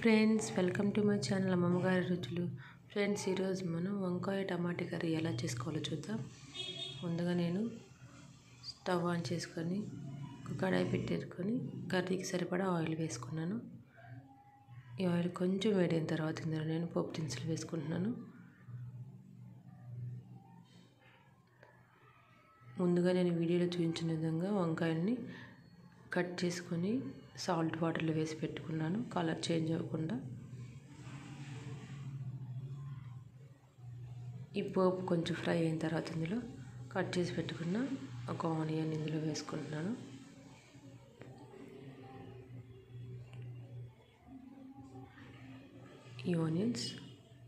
Friends welcome to my channel అమ్మమ్మగారి రుచులు. Friends ఈరోజు మనం వంకాయ టమాటా కర్రీ ఎలా చేసుకోవాలో చూద్దాం. ముందుగా నేను స్టవ్ ఆన్ చేసుకొని ఒక కడాయి పెట్టేసుకొని కర్రీకి సరిపడా ఆయిల్ వేసుకున్నాను. ఈ ఆయిల్ కొంచెం వేడైన తర్వాత ఇందులో నేను పోపు దినుసులు వేసుకుంటున్నాను. ముందుగా నేను వీడియోలో చూపించిన విధంగా వంకాయల్ని కట్ చేసుకొని సాల్ట్ వాటర్లో వేసి పెట్టుకున్నాను. కలర్ చేంజ్ అవ్వకుండా. ఈ పోపు కొంచెం ఫ్రై అయిన తర్వాత ఇందులో కట్ చేసి పెట్టుకున్న ఒక ఆనియన్ ఇందులో వేసుకుంటున్నాను. ఈ ఆనియన్స్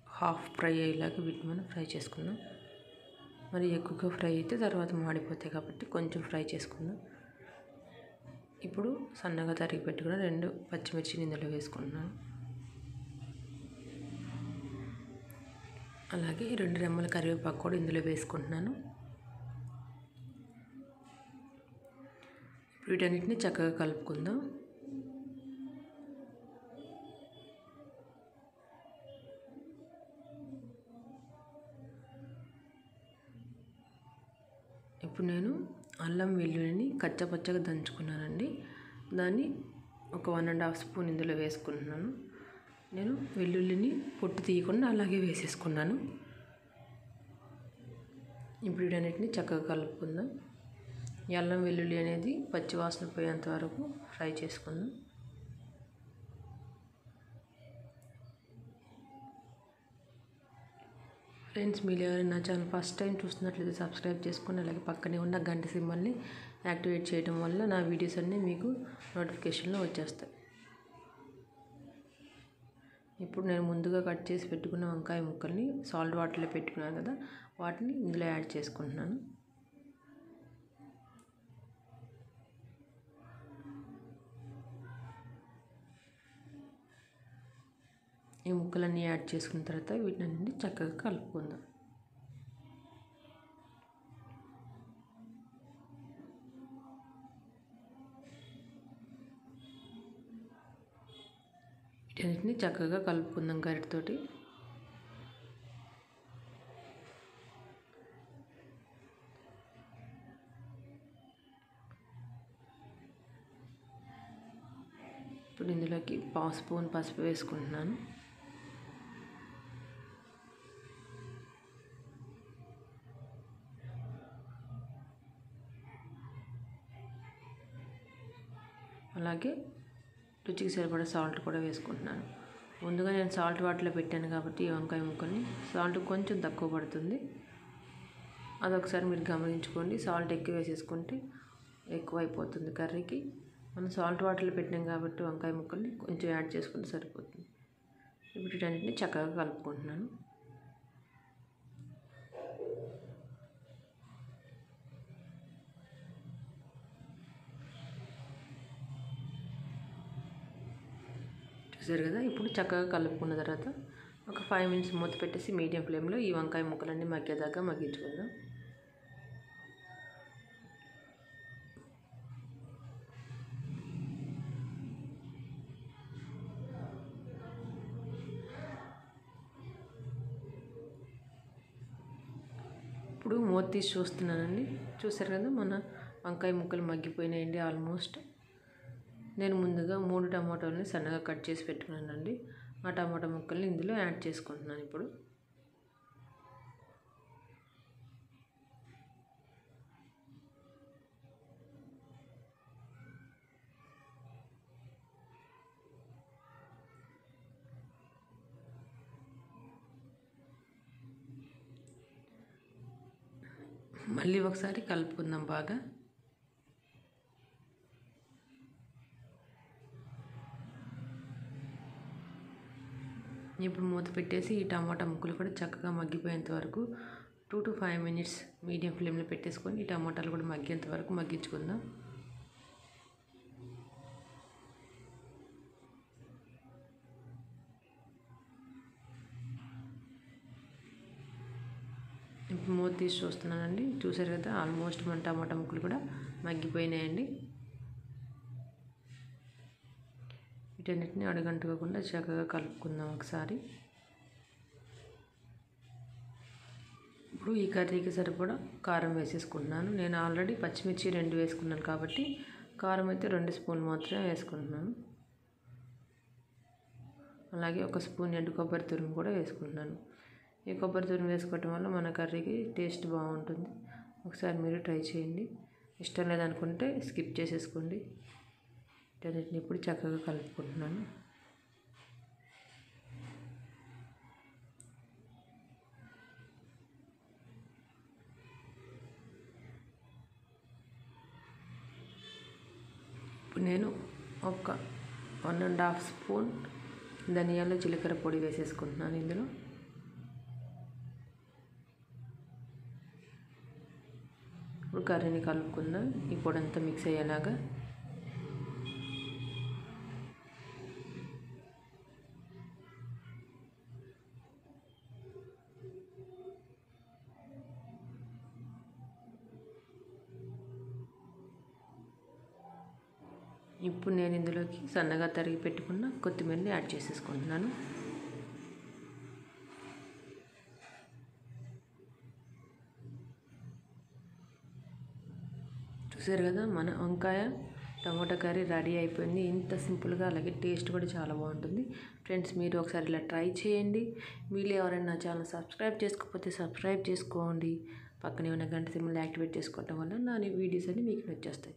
హాఫ్ ఫ్రై అయ్యేలాగా వీటిని మనం ఫ్రై చేసుకుందాం. మరి ఎక్కువగా ఫ్రై అయితే తర్వాత మాడిపోతాయి కాబట్టి కొంచెం ఫ్రై చేసుకుందాం. ఇప్పుడు సన్నగా తరిగి పెట్టుకున్న రెండు పచ్చిమిర్చిని ఇందులో వేసుకుంటున్నాను. అలాగే రెండు రెమ్మల కరివేపాకు కూడా ఇందులో వేసుకుంటున్నాను. ఇప్పుడు వీటన్నిటిని చక్కగా కలుపుకుందాం. ఇప్పుడు నేను అల్లం వెల్లుల్లిని కచ్చపచ్చగా దంచుకున్నానండి. దాన్ని ఒక వన్ అండ్ హాఫ్ స్పూన్ ఇందులో వేసుకుంటున్నాను. నేను వెల్లుల్లిని పొట్టు తీయకుండా అలాగే వేసేసుకున్నాను. ఇప్పుడు వీటన్నిటిని చక్కగా కలుపుకుందాం. ఈ అల్లం వెల్లుల్లి అనేది పచ్చివాసన పోయేంత వరకు ఫ్రై చేసుకుందాం. ఫ్రెండ్స్ మీరు ఎవరైనా ఛానల్ ఫస్ట్ టైం చూస్తున్నట్లయితే సబ్స్క్రైబ్ చేసుకొని అలాగే పక్కనే ఉన్న గంట సింబల్ని యాక్టివేట్ చేయడం వల్ల నా వీడియోస్ అన్నీ మీకు నోటిఫికేషన్లో వచ్చేస్తాయి. ఇప్పుడు నేను ముందుగా కట్ చేసి పెట్టుకున్న వంకాయ ముక్కల్ని సాల్ట్ వాటర్లో పెట్టుకున్నాను కదా వాటిని ఇందులో యాడ్ చేసుకుంటున్నాను. ఈ ముక్కలన్నీ యాడ్ చేసుకున్న తర్వాత వీటిని చక్కగా కలుపుకుందాం. వీటన్నిటిని చక్కగా కలుపుకుందాం గరిటతోటి ఇప్పుడు ఇందులోకి పావు స్పూన్ పసుపు వేసుకుంటున్నాను. అలాగే రుచికి సరిపడా సాల్ట్ కూడా వేసుకుంటున్నాను. ముందుగా నేను సాల్ట్ వాటర్లో పెట్టాను కాబట్టి ఈ వంకాయ ముక్కల్ని సాల్ట్ కొంచెం తక్కువ పడుతుంది. అదొకసారి మీరు గమనించుకోండి. సాల్ట్ ఎక్కువ వేసేసుకుంటే ఎక్కువ అయిపోతుంది కర్రీకి. మనం సాల్ట్ వాటర్లో పెట్టినాం కాబట్టి వంకాయ ముక్కల్ని కొంచెం యాడ్ చేసుకుంటే సరిపోతుంది. ఇప్పుడు వీటన్నిటిని చక్కగా కలుపుకుంటున్నాను. చూసారు కదా ఇప్పుడు చక్కగా కలుపుకున్న తర్వాత ఒక ఫైవ్ మినిట్స్ మూత పెట్టేసి మీడియం ఫ్లేమ్లో ఈ వంకాయ ముక్కలన్నీ మగ్గేదాకా మగ్గించుకుందాం. ఇప్పుడు మూత తీసి చూస్తున్నానండి. చూసారు కదా మన వంకాయ ముక్కలు మగ్గిపోయినాయండి ఆల్మోస్ట్. నేను ముందుగా మూడు టమాటోలని సన్నగా కట్ చేసి పెట్టుకున్నానండి. ఆ టమాటా ముక్కల్ని ఇందులో యాడ్ చేసుకుంటున్నాను ఇప్పుడు. మళ్ళీ ఒకసారి కలుపుకుందాం బాగా. ఇప్పుడు మూత పెట్టేసి ఈ టమాటా ముక్కలు కూడా చక్కగా మగ్గిపోయేంత వరకు two to five minutes medium ఫ్లేమ్లో పెట్టేసుకొని ఈ టమాటాలు కూడా మగ్గేంత వరకు మగ్గించుకుందాం. ఇప్పుడు మూత తీసి చూస్తున్నానండి. చూసారు కదా ఆల్మోస్ట్ మన టమాటా ముక్కలు కూడా మగ్గిపోయినాయండి. వీటన్నిటిని అడుగంటుకోకుండా చక్కగా కలుపుకుందాం ఒకసారి. ఇప్పుడు ఈ కర్రీకి సరిపడా కారం వేసేసుకుంటున్నాను. నేను ఆల్రెడీ పచ్చిమిర్చి రెండు వేసుకున్నాను కాబట్టి కారం అయితే రెండు స్పూన్లు మాత్రమే వేసుకుంటున్నాను. అలాగే ఒక స్పూన్ ఎండు కొబ్బరి తురుము కూడా వేసుకుంటున్నాను. ఈ కొబ్బరి తురుము వేసుకోవటం వల్ల మన కర్రీకి టేస్ట్ బాగుంటుంది. ఒకసారి మీరు ట్రై చేయండి. ఇష్టం లేదనుకుంటే స్కిప్ చేసేసుకోండి. వీటన్నిటిని ఇప్పుడు చక్కగా కలుపుకుంటున్నాను. ఇప్పుడు నేను ఒక వన్ అండ్ హాఫ్ స్పూన్ ధనియాలు జీలకర్ర పొడి వేసేసుకుంటున్నాను ఇందులో. ఇప్పుడు కర్రీని కలుపుకుందాం. ఈ పొడి అంతా మిక్స్ అయ్యేలాగా ఇప్పుడు నేను ఇందులోకి సన్నగా తరిగి పెట్టుకున్న కొత్తిమీరని యాడ్ చేసేసుకుంటున్నాను. చూసారు కదా మన వంకాయ టమాటా కర్రీ రెడీ అయిపోయింది. ఇంత సింపుల్గా అలాగే టేస్ట్ కూడా చాలా బాగుంటుంది. ఫ్రెండ్స్ మీరు ఒకసారి ఇలా ట్రై చేయండి. మీరు ఎవరైనా నా ఛానల్ సబ్స్క్రైబ్ చేసుకోకపోతే సబ్స్క్రైబ్ చేసుకోండి. పక్కనే ఉన్న గంట సింబల్ యాక్టివేట్ చేసుకోవటం వల్ల నా వీడియోస్ అన్ని మీకు వచ్చేస్తాయి